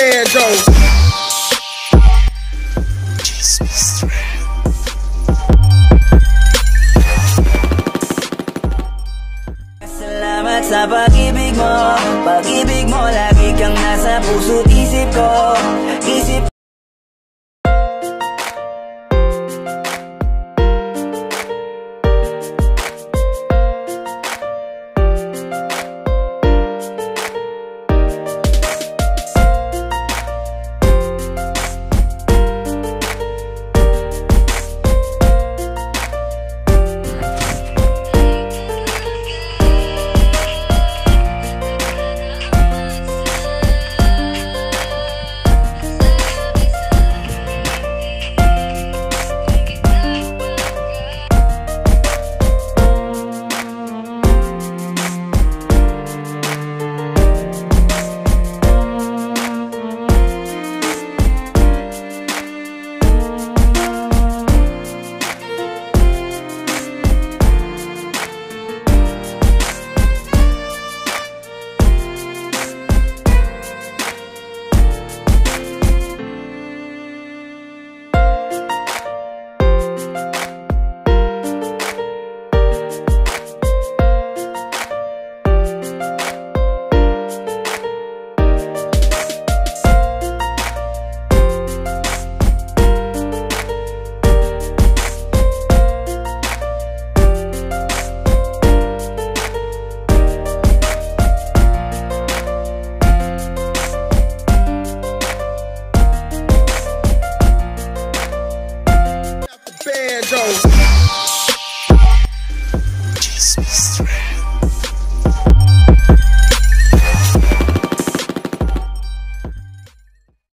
banjos. Sa pag-ibig mo Pag-ibig mo lagi kang nasa puso, isip ko Isip Banjo. Jesus.